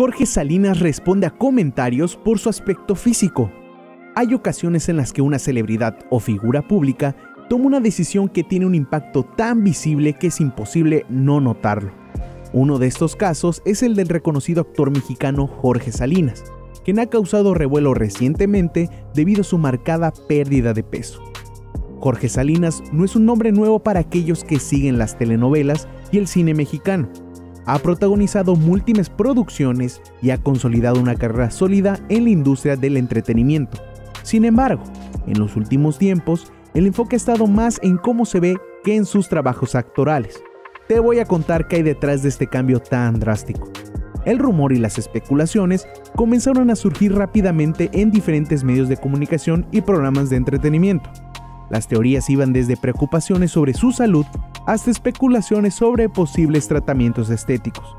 Jorge Salinas responde a comentarios por su aspecto físico. Hay ocasiones en las que una celebridad o figura pública toma una decisión que tiene un impacto tan visible que es imposible no notarlo. Uno de estos casos es el del reconocido actor mexicano Jorge Salinas, quien ha causado revuelo recientemente debido a su marcada pérdida de peso. Jorge Salinas no es un nombre nuevo para aquellos que siguen las telenovelas y el cine mexicano. Ha protagonizado múltiples producciones y ha consolidado una carrera sólida en la industria del entretenimiento. Sin embargo, en los últimos tiempos, el enfoque ha estado más en cómo se ve que en sus trabajos actorales. Te voy a contar qué hay detrás de este cambio tan drástico. El rumor y las especulaciones comenzaron a surgir rápidamente en diferentes medios de comunicación y programas de entretenimiento. Las teorías iban desde preocupaciones sobre su salud hasta especulaciones sobre posibles tratamientos estéticos.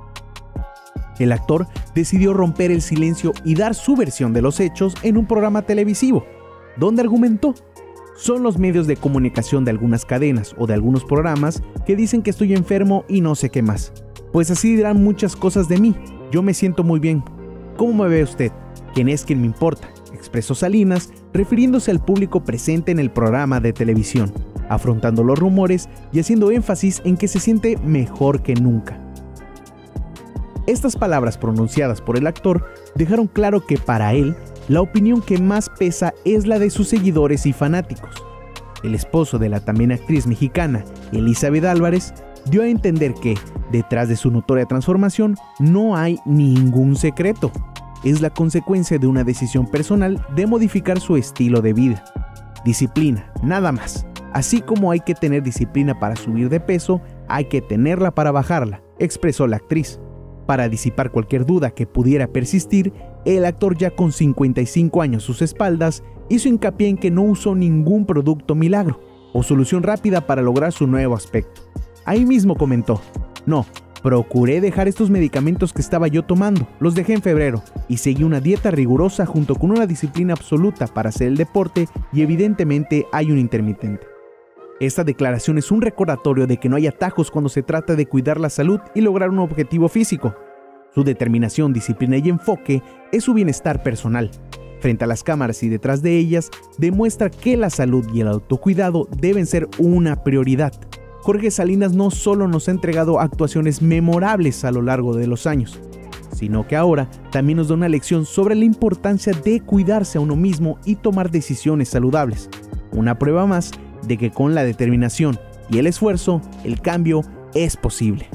El actor decidió romper el silencio y dar su versión de los hechos en un programa televisivo, donde argumentó, son los medios de comunicación de algunas cadenas o de algunos programas que dicen que estoy enfermo y no sé qué más. Pues así dirán muchas cosas de mí, yo me siento muy bien. ¿Cómo me ve usted? ¿Quién es quien me importa? expresó Salinas, refiriéndose al público presente en el programa de televisión, afrontando los rumores y haciendo énfasis en que se siente mejor que nunca. Estas palabras pronunciadas por el actor dejaron claro que para él, la opinión que más pesa es la de sus seguidores y fanáticos. El esposo de la también actriz mexicana, Elizabeth Álvarez, dio a entender que, detrás de su notoria transformación, no hay ningún secreto es la consecuencia de una decisión personal de modificar su estilo de vida. Disciplina, nada más. Así como hay que tener disciplina para subir de peso, hay que tenerla para bajarla, expresó la actriz. Para disipar cualquier duda que pudiera persistir, el actor ya con 55 años a sus espaldas hizo hincapié en que no usó ningún producto milagro o solución rápida para lograr su nuevo aspecto. Ahí mismo comentó, no, Procuré dejar estos medicamentos que estaba yo tomando, los dejé en febrero, y seguí una dieta rigurosa junto con una disciplina absoluta para hacer el deporte y evidentemente hay un intermitente. Esta declaración es un recordatorio de que no hay atajos cuando se trata de cuidar la salud y lograr un objetivo físico. Su determinación, disciplina y enfoque es su bienestar personal. Frente a las cámaras y detrás de ellas, demuestra que la salud y el autocuidado deben ser una prioridad. Jorge Salinas no solo nos ha entregado actuaciones memorables a lo largo de los años, sino que ahora también nos da una lección sobre la importancia de cuidarse a uno mismo y tomar decisiones saludables. Una prueba más de que con la determinación y el esfuerzo, el cambio es posible.